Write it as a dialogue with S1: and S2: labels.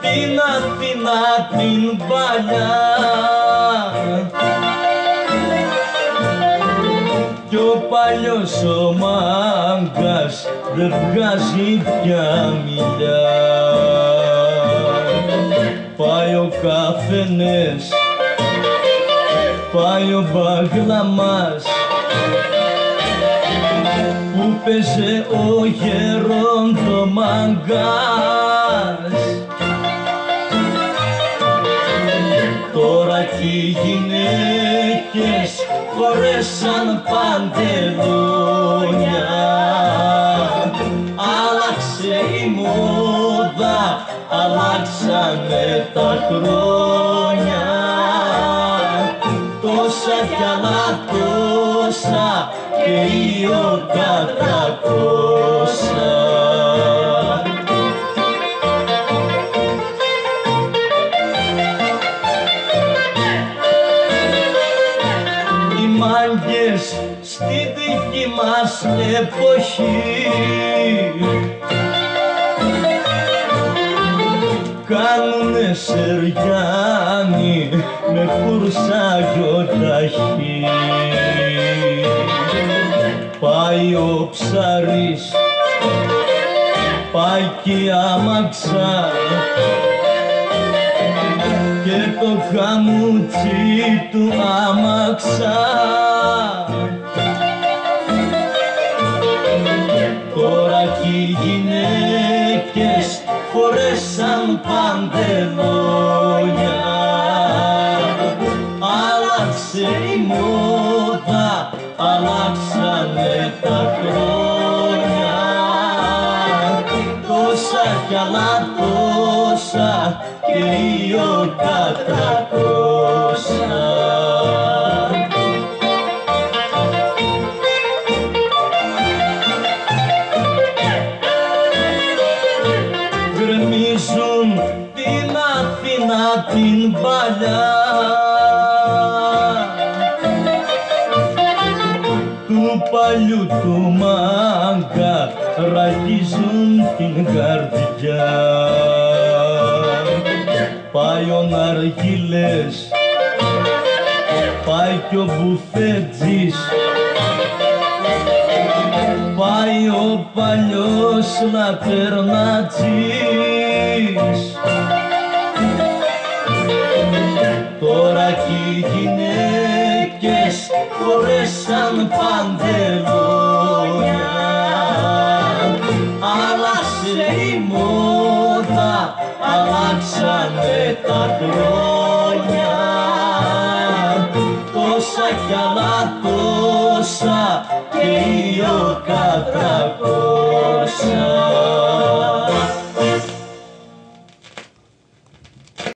S1: την Αθήνα την παλιά. Κι ο παλιός ο μάγκας δεν βγάζει πια μιλιά. Πάει ο καφενές πάει ο μπαγλαμάς που παίζε ο γερόντο μαγκάς. Τώρα κι οι γυναίκες φορέσαν παντελόνια. Άλλαξε η μόδα, αλλάξανε τα χρόνια. Τόσα κι άλλα τόσα και io κατακόσα. Οι μάγκες στη δική μας εποχή. Κάνουνε σεριάνι με κουρσάγιο ταχύ πάει ο ψαρής πάει κι η άμαξα και το χαμούτσι του άμαξα. Τώρα κι οι γυναίκες φορέσαν παντελόνια. Άλλαξε η μόδα αλλάξανε τα χρόνια. Τόσα κι άλλα τόσα και io κατακόσα γκρεμίζουν την Αθήνα την παλιά. Του παλιού του μάγκα ραγίζουν την καρδιά πάει ο Ναργίλες πάει κι ο Μπουφέτζης πάει ο παλιός λατερνατζής Τώρα κι οι γυναίκες φορέσαν παντελόνια Άλλαξε η μόδα, αλλάξανε τα χρόνια. Τόσα κι άλλα τόσα και io κατακόσα